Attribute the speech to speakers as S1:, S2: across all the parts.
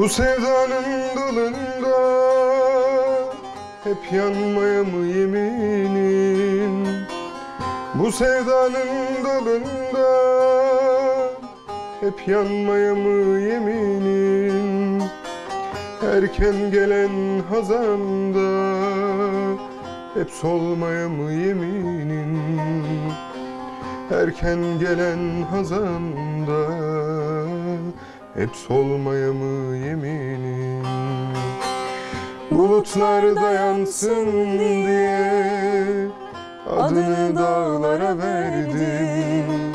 S1: Bu sevdanın dalında hep yanmaya mı yeminim? Bu sevdanın dalında hep yanmaya mı yeminim? Erken gelen hazanda hep solmaya mı yeminim? Erken gelen hazanda hep solmaya mı yeminim? Bulutlar dayansın diye adını dağlara verdim.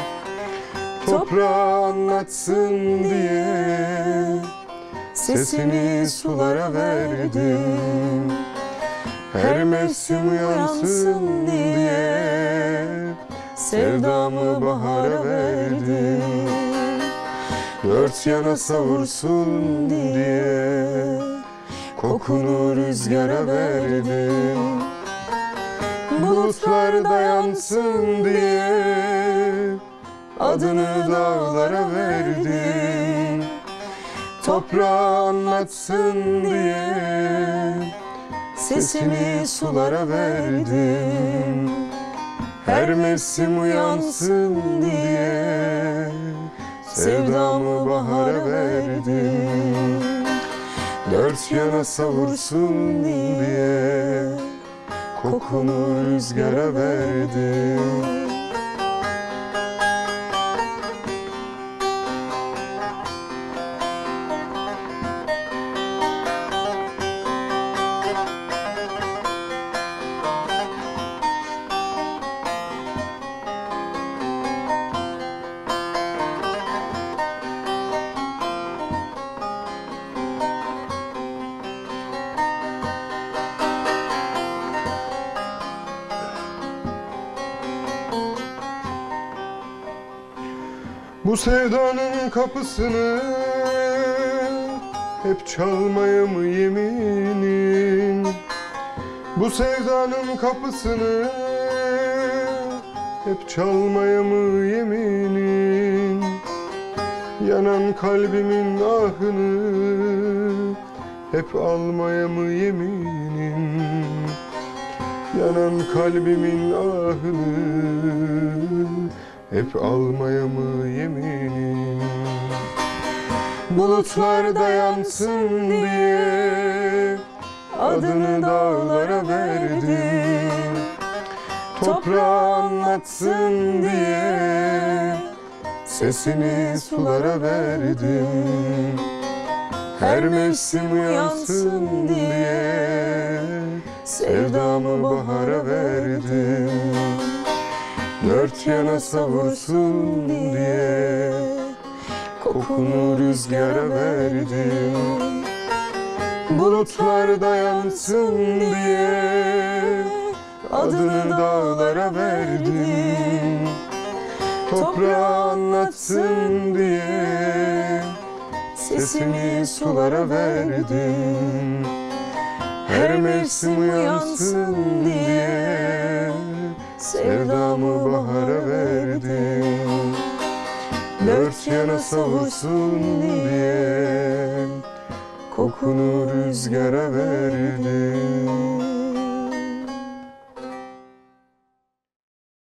S1: Toprağa anlatsın diye sesimi sulara verdim. Her mevsim uyansın diye sevdamı bahara verdim. Dört yana savursun diye kokunu rüzgara verdim. Bulutlar dayansın diye adını dağlara verdim. Toprağa anlatsın diye sesimi sulara verdim. Her mevsim uyansın diye sevdamı bahara verdim. Dört yana savursun diye kokunu rüzgara verdim. Bu sevdanın kapısını hep çalmaya mı yeminim? Bu sevdanın kapısını hep çalmaya mı yeminim? Yanan kalbimin ahını hep almaya mı yeminim? Yanan kalbimin ahını hep almaya mı yeminim? Bulutlar dayansın diye adını dağlara verdim. Toprağa anlatsın diye sesini sulara verdim. Her mevsim uyansın diye sevdamı bahara verdim. Dört yana savursun diye kokunu rüzgara verdim. Bulutlar dayansın diye adını dağlara verdim. Toprağa anlatsın diye sesimi sulara verdim. Her mevsim uyansın diye sevdamı bahara verdim. Dört yana savursun diye kokunu rüzgara verdim.